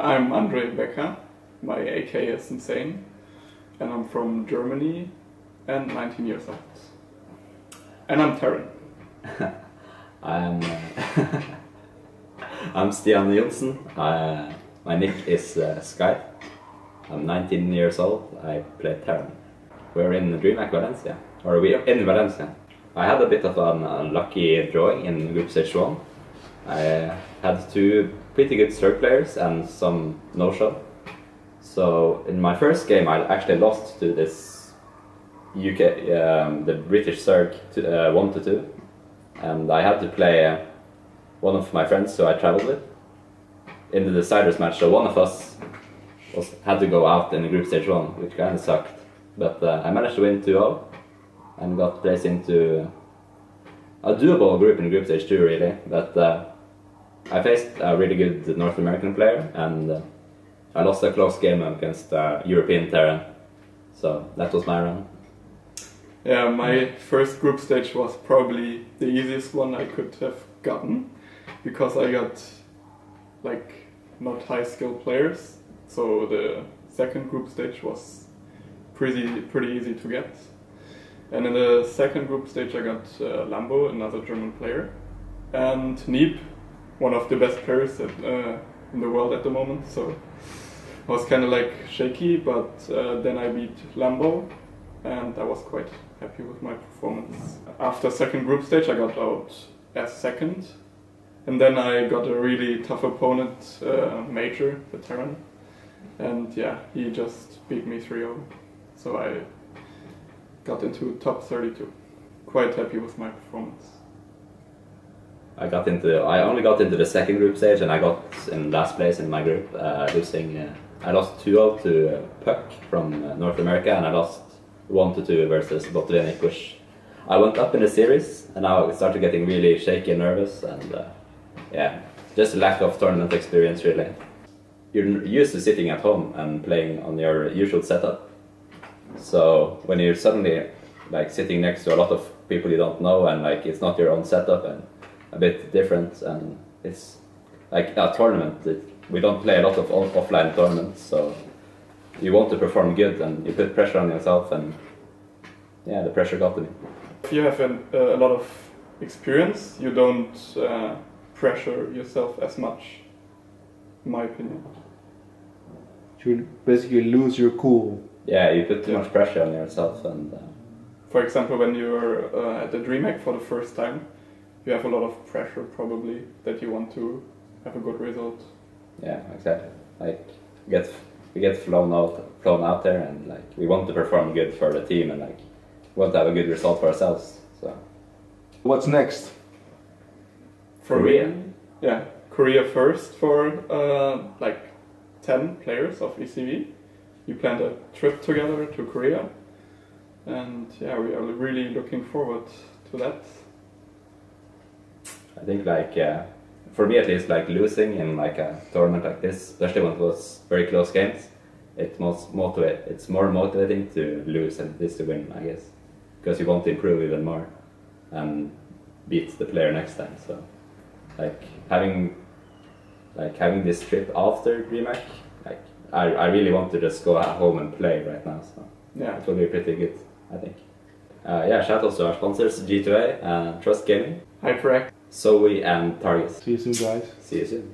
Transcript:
I'm Andre Becker. My AK is InZaNe, and I'm from Germany, and 19 years old. And I'm Terran. I'm uh, I'm Stian Nielsen. Uh, my nick is uh, Sky. I'm 19 years old. I play Terran. We're in DreamHack Valencia, or we are in Valencia. I had a bit of an unlucky drawing in Group Stage 1. I had two pretty good Zerg players and some no-show. So in my first game I actually lost to this UK, um, the British Zerg to, uh, 1 to 2. And I had to play uh, one of my friends who I traveled with in the deciders match. So one of us was, had to go out in the group stage 1, which kind of sucked. But uh, I managed to win 2-0 and got placed into a doable group in group stage 2 really. But uh, I faced a really good North American player and uh, I lost a close game against a European Terran. So that was my run. Yeah, my first group stage was probably the easiest one I could have gotten because I got like not high skill players. So the second group stage was pretty pretty easy to get. And in the second group stage, I got uh, Lambo, another German player, and Neeb, one of the best players at, uh, in the world at the moment. So I was kind of like shaky, but uh, then I beat Lambo, and I was quite happy with my performance. After second group stage, I got out as second, and then I got a really tough opponent, uh, Major, the Terran, and yeah, he just beat me 3-0. So I got into top 32. Quite happy with my performance. I got into I only got into the second group stage and I got in last place in my group, uh, losing. Uh, I lost 2-0 to uh, Puck from uh, North America and I lost 1-2 versus Botvinnik, which I went up in the series and now I started getting really shaky and nervous and uh, yeah, just a lack of tournament experience really. You're used to sitting at home and playing on your usual setup. So when you're suddenly like sitting next to a lot of people you don't know and like it's not your own setup and a bit different and it's like a tournament. It, we don't play a lot of off offline tournaments, so you want to perform good and you put pressure on yourself and yeah, the pressure got to me. If you have an, uh, a lot of experience, you don't uh, pressure yourself as much, in my opinion. You basically lose your cool. Yeah, you put too much pressure on yourself and. Uh, For example, when you were uh, at the DreamHack for the first time, you have a lot of pressure probably that you want to have a good result. Yeah, exactly. Like we get we get flown out flown out there and like we want to perform good for the team and like we want to have a good result for ourselves. So What's next? For Korea. me, yeah, Korea first for uh, like 10 players of ECV. We planned a trip together to Korea, and yeah, we are really looking forward to that. I think like uh, for me at least like losing in like a tournament like this, especially when it was very close games, it most motivate it's more motivating to lose than it is to win, I guess. Because you want to improve even more and beat the player next time. So like having like having this trip after DreamHack, like I, I really want to just go at home and play right now. So Yeah, it will be pretty good, I think. Uh, yeah, shout out to our sponsors G2A and Trust Gaming, Hyperact. Zoe and Targus. See you soon, guys. See you soon.